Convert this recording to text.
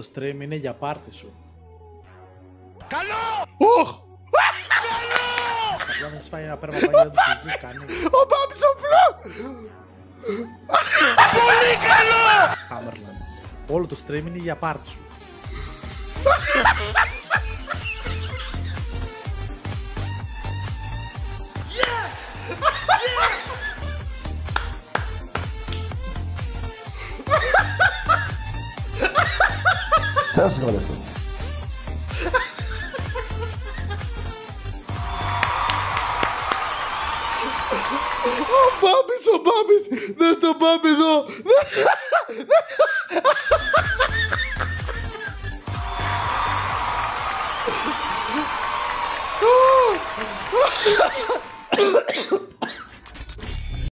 Το stream είναι για πάρτι σου. Καλό! Οχ! Απλά να σου φάει ένα πέρμα πάλι δεν το συζητείς κανείς. Ο Μπάμπης ο Φλο! Πολύ καλό! Χάμερλαντ. Όλο το stream είναι για πάρτι σου. Θέλω να συγχωρέσω. Ο Μπάμπης, ο Μπάμπης, δες τον Μπάμπη εδώ.